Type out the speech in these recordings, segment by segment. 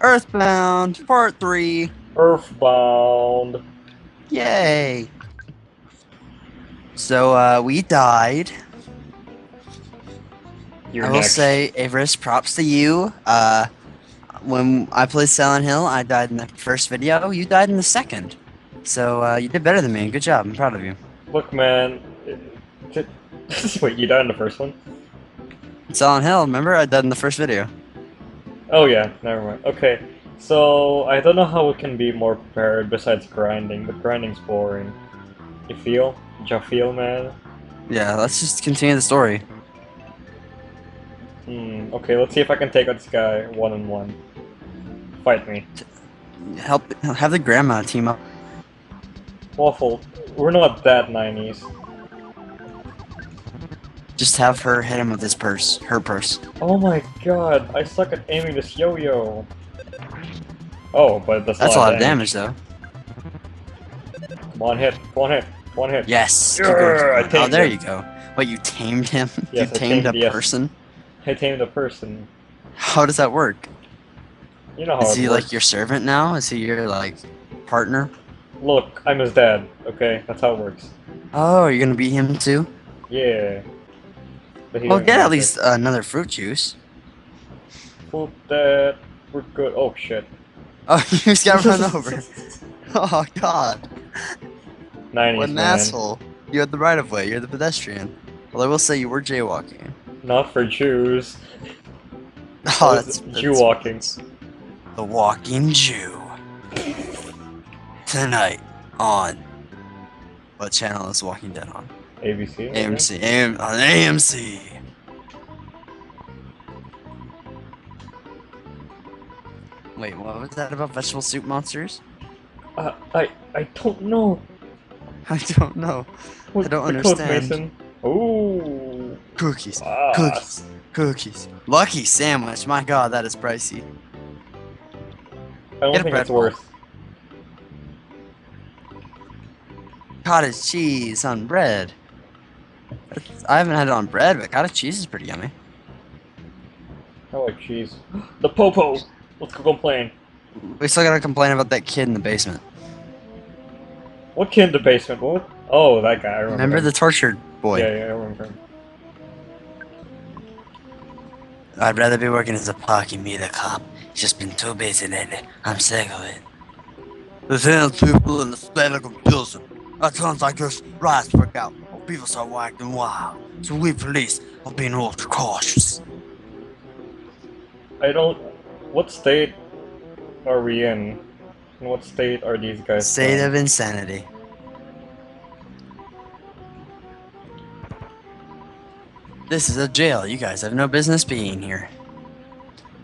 Earthbound Part 3. Earthbound. Yay. So, uh, we died. You're I will next. say, Averis, props to you. Uh, when I played Silent Hill, I died in the first video. You died in the second. So, uh, you did better than me. Good job. I'm proud of you. Look, man. it- Wait, you died in the first one? Silent Hill, remember? I died in the first video. Oh yeah, never mind. Okay, so I don't know how we can be more prepared besides grinding, but grinding's boring. You feel? You feel, man? Yeah, let's just continue the story. Hmm, okay, let's see if I can take out this guy one on one. Fight me. Help, have the grandma team up. Waffle, we're not that 90s. Just have her hit him with his purse. Her purse. Oh my god, I suck at aiming this yo-yo. Oh, but that's, That's a lot of damage, though. Come on, hit. Come on, hit. Come on, hit. Yes. Yeah, keep going, keep I going. Oh, there him. you go. What, you tamed him? Yes, you tamed, tamed- a yes. person? I tamed a person. How does that work? You know how Is he works. like your servant now? Is he your like partner? Look, I'm his dad, okay? That's how it works. Oh, you're gonna be him too? Yeah. But Well, get at least another fruit juice. Put that. We're good. Oh shit. Oh, you just got run over. Oh God, 90s, what an man. asshole! You had the right of way. You're the pedestrian. Well, I will say you were jaywalking. Not for Jews. Oh, It's that's, Jew that's walking. the walking Jew. Tonight on what channel is Walking Dead on? ABC. AMC. AM, on AMC. Wait, what was that about vegetable soup monsters? Uh, I I don't know. I don't know. What, I don't understand. Oh. Cookies. Ah. Cookies. Cookies. Lucky sandwich. My god, that is pricey. I don't Get a think it's worth. Cottage cheese on bread. I haven't had it on bread, but cottage cheese is pretty yummy. I like cheese. The popo. Let's go complain. We still gotta complain about that kid in the basement. What kid in the basement? What? Oh, that guy. I remember. Remember the tortured boy? Yeah, yeah, I remember. him. I'd rather be working as a parky meter cop. Just been too busy lately. I'm sick of it. There's hands people in the state of confusion. At times like this, riots break out, or people start acting wild. So we police are being ultra cautious. I don't. What state are we in? In what state are these guys? State from? of insanity. This is a jail. You guys have no business being here.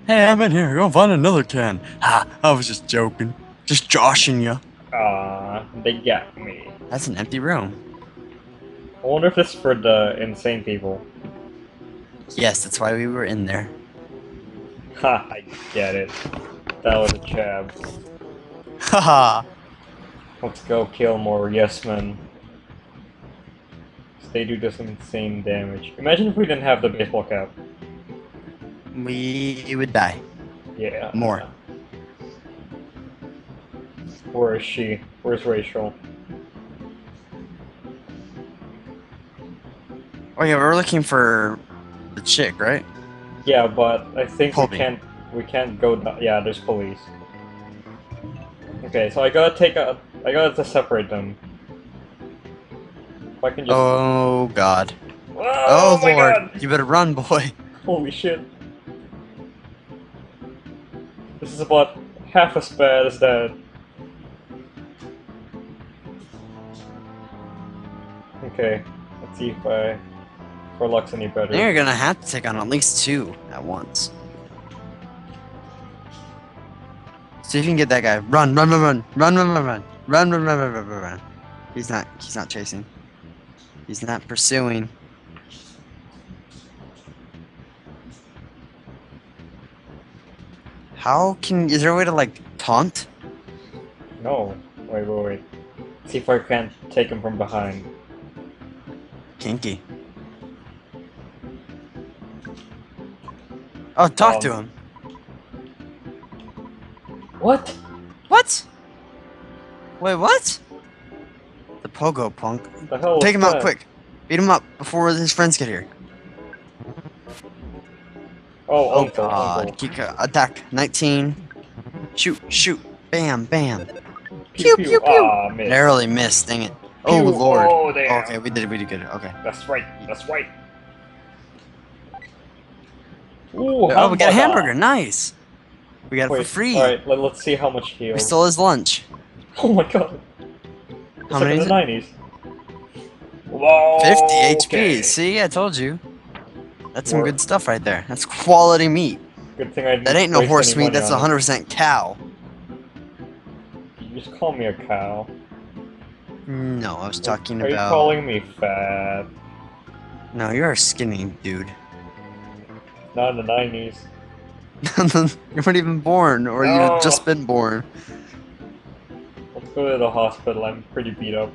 Hey, I'm in here. Go find another can. Ha! I was just joking. Just joshing you. Ah, they got me. That's an empty room. I wonder if this is for the insane people. Yes, that's why we were in there. Ha, I get it. That was a jab. Haha. Let's go kill more yes men. They do this insane damage. Imagine if we didn't have the baseball cap. we would die. Yeah. More. Where is she? Where's Rachel? Oh yeah, we're looking for the chick, right? Yeah, but I think we can't. We can't go. Down. Yeah, there's police. Okay, so I gotta take a. I gotta to separate them. If I can just. Oh god. Oh, Oh, my lord. god! You better run, boy. Holy shit! This is about half as bad as that. Okay, let's see if I. If luck's any better. Then you're gonna have to take on at least two at once. See if you can get that guy. Run, run, run, run, run, run, run, run, run, run, run, run, run, run, run. He's not. He's not chasing. He's not pursuing. How can? Is there a way to like taunt? No. Wait, wait, wait. See if I can't take him from behind. Kinky. Oh, talk to Um, him. What? What? Wait, what? The pogo punk. The hell? Take him out quick. Beat him up before his friends get here. Oh, Oh uncle, god. uncle. Kika, attack. 19. Shoot, shoot. Bam, bam. Pew, Pew, pew, pew. Ah, missed. Narrowly missed, dang it. Oh Pew. lord. Oh. Okay, we did it, we did good. Okay. That's right. That's right. Ooh, Oh, we got a hamburger. Nice. We got it for free. Alright, let, us see how much heal. We stole his lunch. Oh my god. It's How like many in the 90s. Whoa. 50 okay. HP. See, I told you. That's some good stuff right there. That's quality meat. Good thing I didn't That ain't no horse meat. That's on 100% cow. You just call me a cow. No, I was talking Are you about. calling me fat? No, you're a skinny dude. Not in the 90s. you weren't even born, or No. have just been born. Let's go to the hospital. I'm pretty beat up.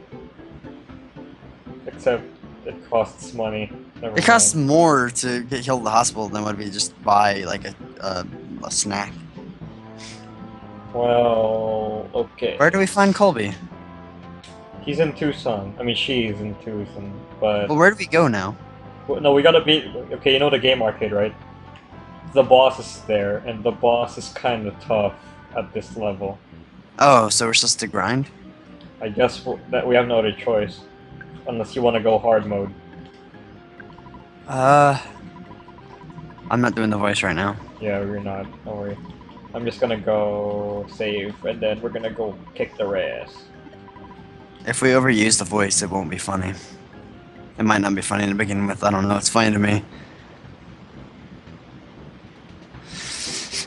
Except it costs money. Never It costs mind. more to get healed at the hospital than would be just buy like a a, a snack. Well, okay. Where do we find Colby? He's in Twoson. I mean, she's in Twoson. But Well, where do we go now? Well, No, we gotta be. Okay, you know the game arcade, right? The boss is there, and the boss is kind of tough at this level. Oh, so we're supposed to grind? I guess that we have no other choice, unless you want to go hard mode. Uh, I'm not doing the voice right now. Yeah, we're not. Don't worry. I'm just gonna go save, and then we're gonna go kick their ass. If we overuse the voice, it won't be funny. It might not be funny to begin with. I don't know. It's funny to me.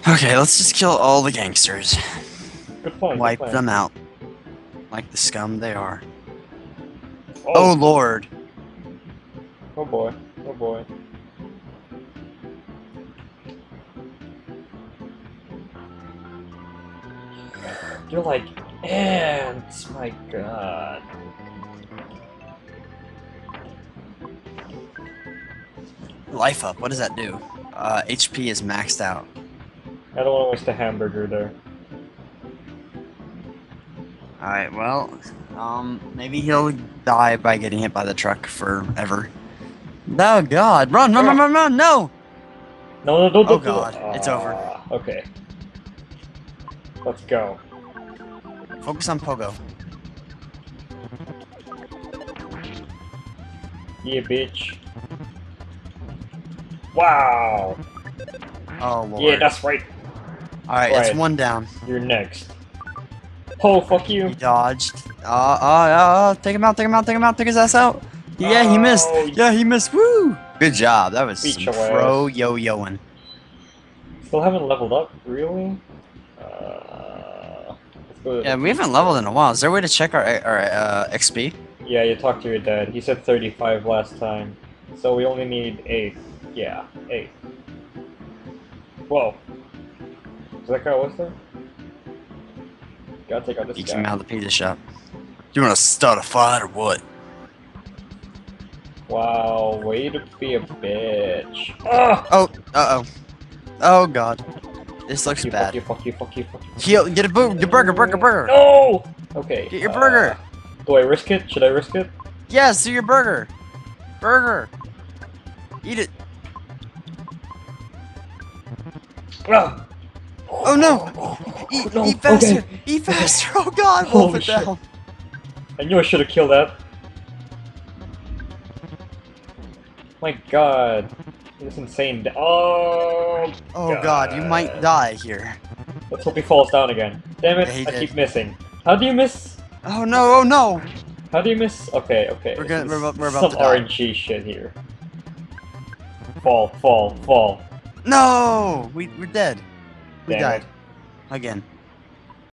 Okay, let's just kill all the gangsters. Good plan. good Wipe plan. them out. Like the scum they are. Oh, Oh, lord. oh boy. Oh boy. You're like ants. My God. Life up. What does that do? Uh, HP is maxed out. I don't want to waste a hamburger there. Alright, well, um, maybe he'll die by getting hit by the truck forever. No, God. Run, run, run, run, run, no! No, no, don't. Oh, don't do God, it. it's over. Ah, Okay. Let's go. Focus on Pogo. Yeah, bitch. Wow. Oh, Lord. Yeah, that's right. Alright, that's right. one down. You're next. Oh, fuck you. He dodged. Uh, uh, uh, uh, take him out, take him out, take him out, take his ass out. Yeah, he missed. Oh. Yeah, he missed. Woo! Good job. That was some pro yo-yoing. Still haven't leveled up, really? Uh, let's go to Yeah, we haven't leveled in a while. Is there a way to check our, our uh, XP? Yeah, you talked to your dad. He said 35 last time. So we only need 8. Yeah, 8. Whoa. Is that guy was there? Gotta take out this Beat guy. him out of the pizza shop. You want to start a fight or what? Wow, way to be a bitch. Ah! Oh, uh oh. Oh god. This looks Fuck you, bad. fuck you, fuck you, fuck you, fuck you. Heal, get a boo, get burger, burger, burger. No! Okay. Get your uh, burger. Do I risk it? Should I risk it? Yes, do your burger. Burger. Eat it. Ah! Oh no. Eat, oh, No, eat faster. okay. Eat faster. Oh god, wolf Holy it shit. down. I knew I should have killed that. My god. This insane. Oh! Oh god, you might die here. Let's hope he falls down again. Damn it, Yeah, I did. keep missing. How do you miss? Oh no, oh no. How do you miss? Okay, okay. We're gonna- we're we're about some to die. RNG shit here. Fall, fall, fall. No, we we're dead. We died it. again.